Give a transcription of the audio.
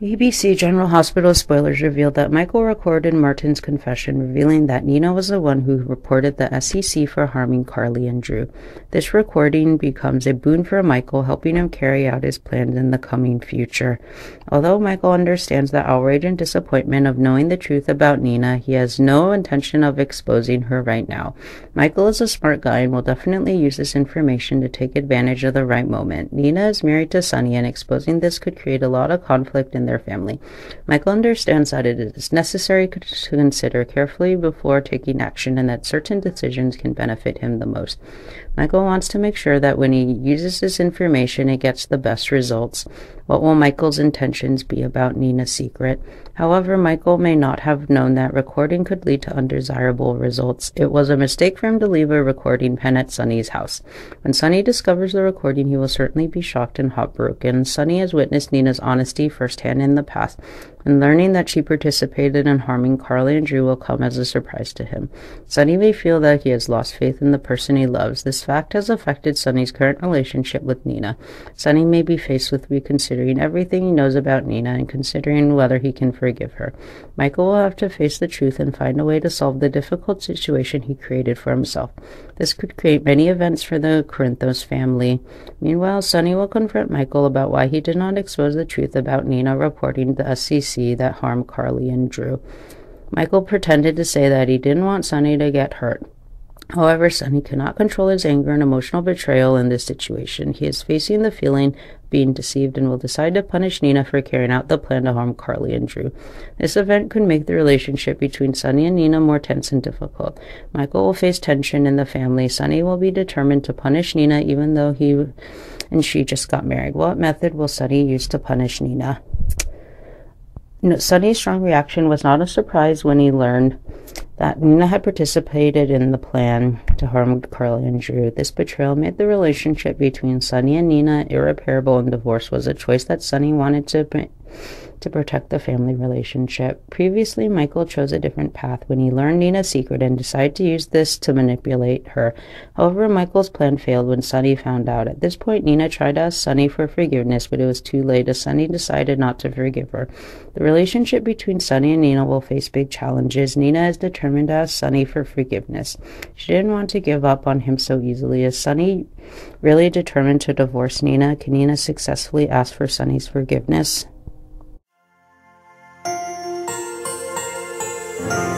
ABC General Hospital spoilers revealed that Michael recorded Martin's confession, revealing that Nina was the one who reported the SEC for harming Carly and Drew. This recording becomes a boon for Michael, helping him carry out his plans in the coming future. Although Michael understands the outrage and disappointment of knowing the truth about Nina, he has no intention of exposing her right now. Michael is a smart guy and will definitely use this information to take advantage of the right moment. Nina is married to Sonny, and exposing this could create a lot of conflict in their family. Michael understands that it is necessary to consider carefully before taking action and that certain decisions can benefit him the most. Michael wants to make sure that when he uses this information, it gets the best results. What will Michael's intentions be about Nina's secret? However, Michael may not have known that recording could lead to undesirable results. It was a mistake for him to leave a recording pen at Sonny's house. When Sonny discovers the recording, he will certainly be shocked and heartbroken. Sonny has witnessed Nina's honesty firsthand in the past, and learning that she participated in harming Carly and Drew will come as a surprise to him. Sonny may feel that he has lost faith in the person he loves. This fact has affected Sonny's current relationship with Nina. Sonny may be faced with reconsidering everything he knows about Nina and considering whether he can forgive her. Michael will have to face the truth and find a way to solve the difficult situation he created for himself. This could create many events for the Corinthos family. Meanwhile, Sonny will confront Michael about why he did not expose the truth about Nina reporting the SEC that harmed Carly and Drew. Michael pretended to say that he didn't want Sonny to get hurt. However, Sonny cannot control his anger and emotional betrayal in this situation. He is facing the feeling being deceived and will decide to punish Nina for carrying out the plan to harm Carly and Drew. This event could make the relationship between Sonny and Nina more tense and difficult. Michael will face tension in the family. Sonny will be determined to punish Nina even though he and she just got married. What method will Sonny use to punish Nina? Sonny's strong reaction was not a surprise when he learned that Nina had participated in the plan to harm Carly and Drew. This betrayal made the relationship between Sonny and Nina irreparable, and divorce was a choice that Sonny wanted to to protect the family relationship. Previously, Michael chose a different path when he learned Nina's secret and decided to use this to manipulate her. However, Michael's plan failed when Sonny found out. At this point, Nina tried to ask Sonny for forgiveness, but it was too late as Sonny decided not to forgive her. The relationship between Sonny and Nina will face big challenges. Nina is determined to ask Sonny for forgiveness. She didn't want to give up on him so easily. As Sonny really determined to divorce Nina, can Nina successfully ask for Sonny's forgiveness? Thank you.